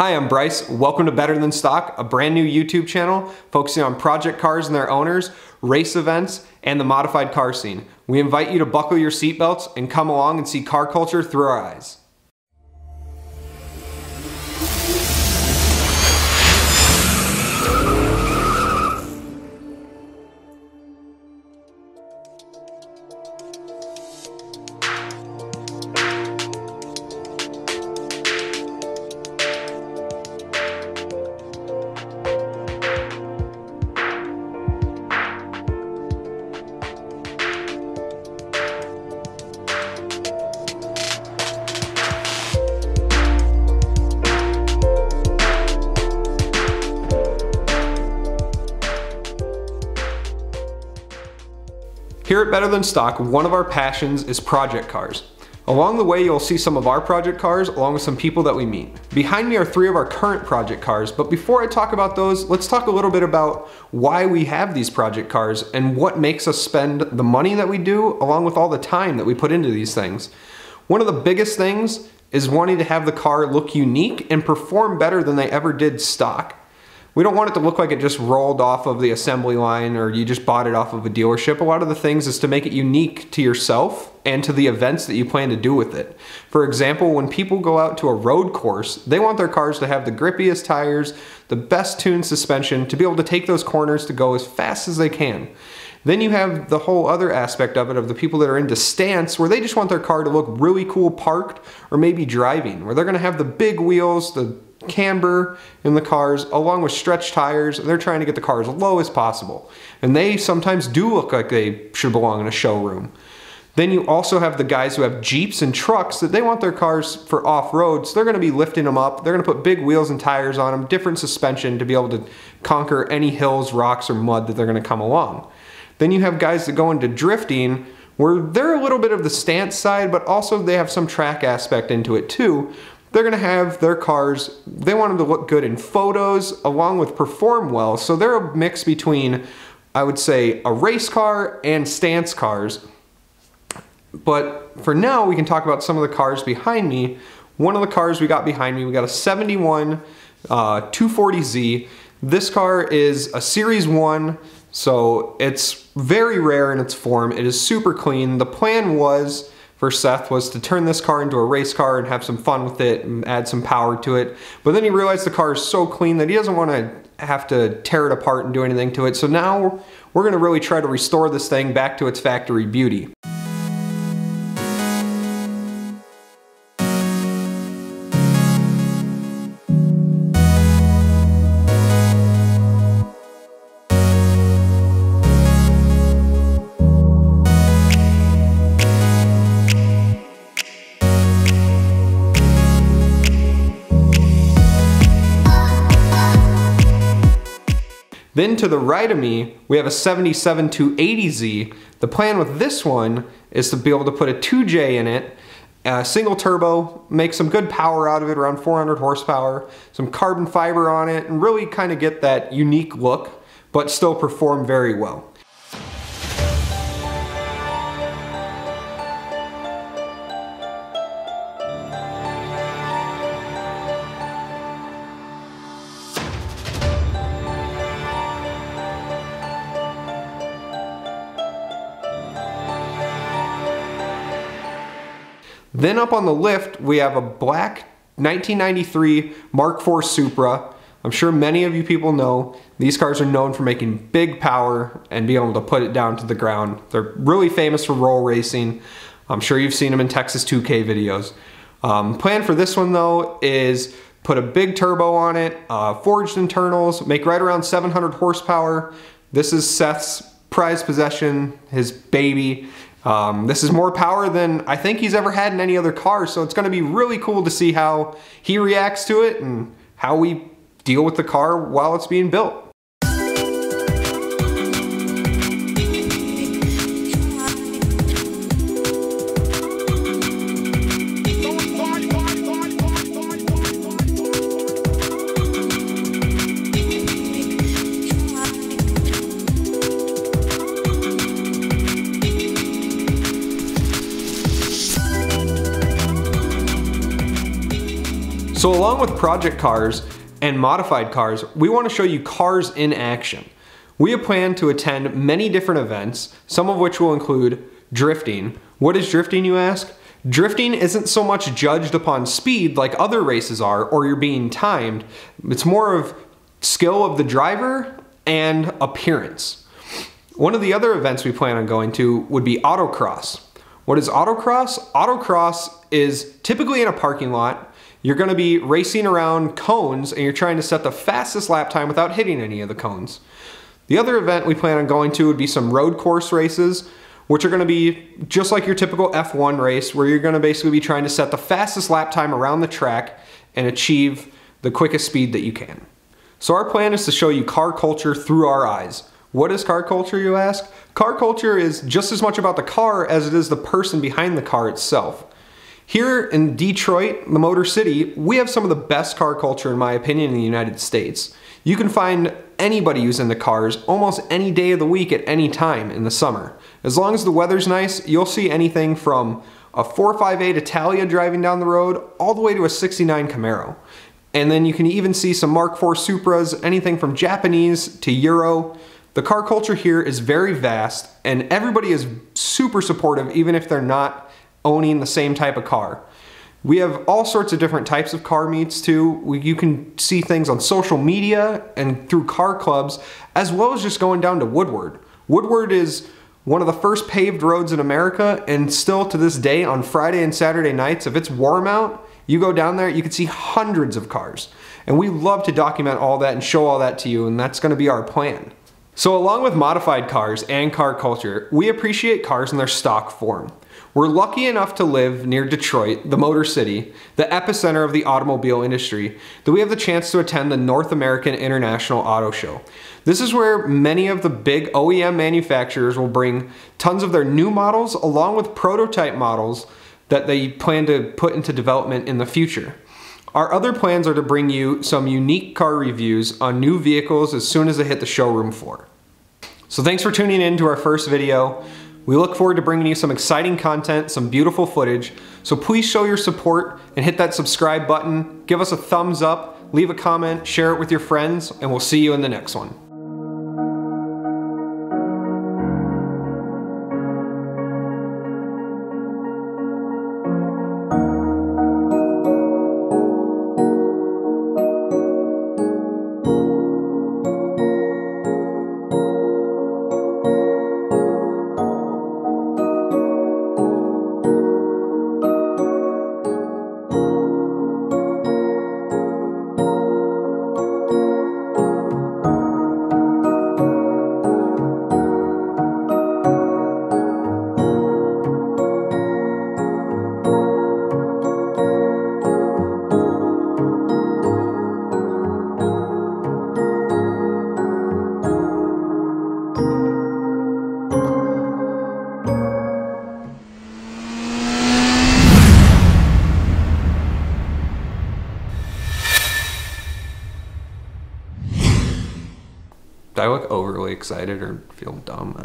Hi, I'm Bryce. Welcome to Better Than Stock, a brand new YouTube channel focusing on project cars and their owners, race events, and the modified car scene. We invite you to buckle your seatbelts and come along and see car culture through our eyes. Here at Better Than Stock, one of our passions is project cars. Along the way, you'll see some of our project cars along with some people that we meet. Behind me are three of our current project cars, but before I talk about those, let's talk a little bit about why we have these project cars and what makes us spend the money that we do along with all the time that we put into these things. One of the biggest things is wanting to have the car look unique and perform better than they ever did stock. We don't want it to look like it just rolled off of the assembly line or you just bought it off of a dealership. A lot of the things is to make it unique to yourself and to the events that you plan to do with it. For example, when people go out to a road course, they want their cars to have the grippiest tires, the best tuned suspension, to be able to take those corners to go as fast as they can. Then you have the whole other aspect of it of the people that are into stance where they just want their car to look really cool parked or maybe driving, where they're gonna have the big wheels, the camber in the cars along with stretch tires. They're trying to get the car as low as possible. And they sometimes do look like they should belong in a showroom. Then you also have the guys who have Jeeps and trucks that they want their cars for off-road, so they're gonna be lifting them up. They're gonna put big wheels and tires on them, different suspension to be able to conquer any hills, rocks, or mud that they're gonna come along. Then you have guys that go into drifting where they're a little bit of the stance side, but also they have some track aspect into it too, they're gonna have their cars, they want them to look good in photos along with perform well. So they're a mix between, I would say, a race car and stance cars. But for now, we can talk about some of the cars behind me. One of the cars we got behind me, we got a 71 uh, 240Z. This car is a Series 1, so it's very rare in its form. It is super clean. The plan was for Seth was to turn this car into a race car and have some fun with it and add some power to it. But then he realized the car is so clean that he doesn't want to have to tear it apart and do anything to it. So now we're going to really try to restore this thing back to its factory beauty. Then to the right of me, we have a 77 280Z. The plan with this one is to be able to put a 2J in it, a single turbo, make some good power out of it, around 400 horsepower, some carbon fiber on it, and really kind of get that unique look, but still perform very well. Then up on the lift, we have a black 1993 Mark IV Supra. I'm sure many of you people know these cars are known for making big power and being able to put it down to the ground. They're really famous for roll racing. I'm sure you've seen them in Texas 2K videos. Um, plan for this one though is put a big turbo on it, uh, forged internals, make right around 700 horsepower. This is Seth's prized possession, his baby. Um, this is more power than I think he's ever had in any other car, so it's going to be really cool to see how he reacts to it and how we deal with the car while it's being built. So along with project cars and modified cars, we want to show you cars in action. We have planned to attend many different events, some of which will include drifting. What is drifting, you ask? Drifting isn't so much judged upon speed like other races are, or you're being timed. It's more of skill of the driver and appearance. One of the other events we plan on going to would be autocross. What is autocross? Autocross is typically in a parking lot. You're gonna be racing around cones and you're trying to set the fastest lap time without hitting any of the cones. The other event we plan on going to would be some road course races, which are gonna be just like your typical F1 race, where you're gonna basically be trying to set the fastest lap time around the track and achieve the quickest speed that you can. So our plan is to show you car culture through our eyes. What is car culture, you ask? Car culture is just as much about the car as it is the person behind the car itself. Here in Detroit, the Motor City, we have some of the best car culture in my opinion in the United States. You can find anybody who's into cars almost any day of the week at any time in the summer. As long as the weather's nice, you'll see anything from a 458 Italia driving down the road all the way to a 69 Camaro. And then you can even see some Mark IV Supras, anything from Japanese to Euro. The car culture here is very vast and everybody is super supportive even if they're not owning the same type of car. We have all sorts of different types of car meets too. You can see things on social media and through car clubs, as well as just going down to Woodward. Woodward is one of the first paved roads in America, and still to this day on Friday and Saturday nights, if it's warm out, you go down there, you can see hundreds of cars. And we love to document all that and show all that to you, and that's gonna be our plan. So along with modified cars and car culture, we appreciate cars in their stock form. We're lucky enough to live near Detroit, the Motor City, the epicenter of the automobile industry, that we have the chance to attend the North American International Auto Show. This is where many of the big OEM manufacturers will bring tons of their new models along with prototype models that they plan to put into development in the future. Our other plans are to bring you some unique car reviews on new vehicles as soon as they hit the showroom floor. So thanks for tuning in to our first video. We look forward to bringing you some exciting content, some beautiful footage, so please show your support and hit that subscribe button, give us a thumbs up, leave a comment, share it with your friends, and we'll see you in the next one. Excited or feel dumb?